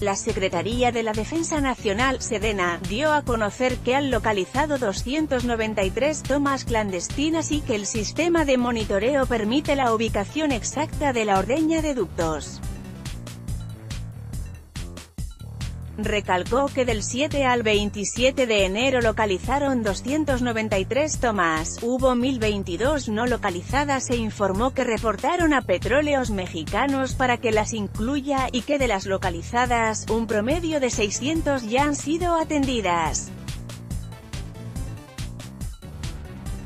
La Secretaría de la Defensa Nacional, Sedena, dio a conocer que han localizado 293 tomas clandestinas y que el sistema de monitoreo permite la ubicación exacta de la ordeña de ductos. Recalcó que del 7 al 27 de enero localizaron 293 tomas, hubo 1022 no localizadas e informó que reportaron a petróleos mexicanos para que las incluya y que de las localizadas, un promedio de 600 ya han sido atendidas.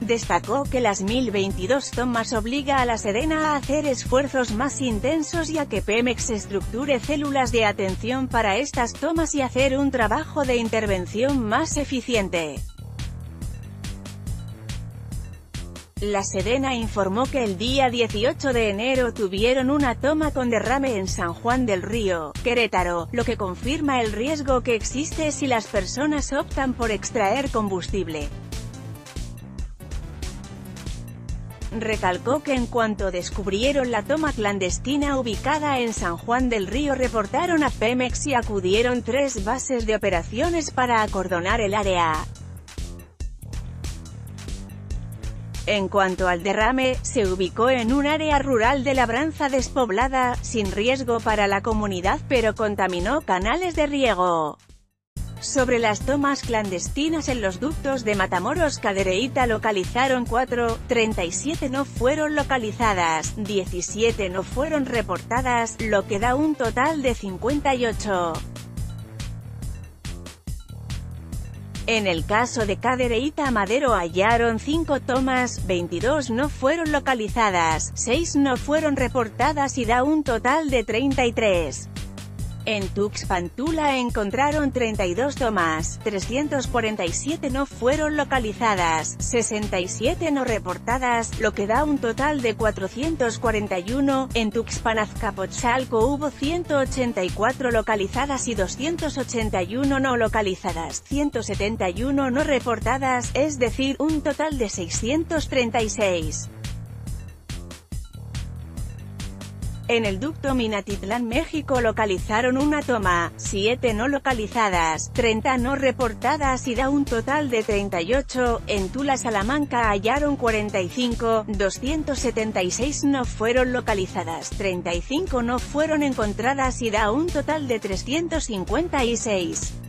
Destacó que las 1022 tomas obliga a la Sedena a hacer esfuerzos más intensos y a que Pemex estructure células de atención para estas tomas y hacer un trabajo de intervención más eficiente. La Sedena informó que el día 18 de enero tuvieron una toma con derrame en San Juan del Río, Querétaro, lo que confirma el riesgo que existe si las personas optan por extraer combustible. Recalcó que en cuanto descubrieron la toma clandestina ubicada en San Juan del Río reportaron a Pemex y acudieron tres bases de operaciones para acordonar el área. En cuanto al derrame, se ubicó en un área rural de labranza despoblada, sin riesgo para la comunidad pero contaminó canales de riego. Sobre las tomas clandestinas en los ductos de Matamoros Cadereyta localizaron 4, 37 no fueron localizadas, 17 no fueron reportadas, lo que da un total de 58. En el caso de Cadereyta Madero hallaron 5 tomas, 22 no fueron localizadas, 6 no fueron reportadas y da un total de 33. En Tuxpan Tula encontraron 32 tomas, 347 no fueron localizadas, 67 no reportadas, lo que da un total de 441. En Tuxpan Azcapotzalco hubo 184 localizadas y 281 no localizadas, 171 no reportadas, es decir, un total de 636. En el ducto Minatitlán, México localizaron una toma, 7 no localizadas, 30 no reportadas y da un total de 38, en Tula, Salamanca hallaron 45, 276 no fueron localizadas, 35 no fueron encontradas y da un total de 356.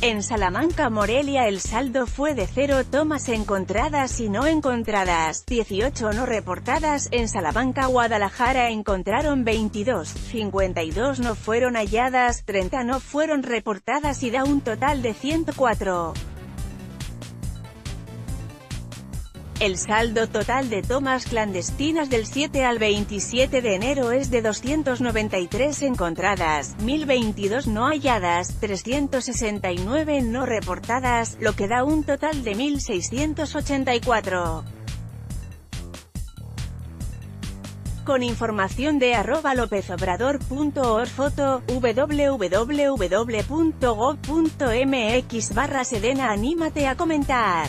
En Salamanca Morelia el saldo fue de 0 tomas encontradas y no encontradas, 18 no reportadas, en Salamanca Guadalajara encontraron 22, 52 no fueron halladas, 30 no fueron reportadas y da un total de 104. El saldo total de tomas clandestinas del 7 al 27 de enero es de 293 encontradas, 1022 no halladas, 369 no reportadas, lo que da un total de 1684. Con información de arroba lopezobrador.org foto, www.gov.mx barra sedena anímate a comentar.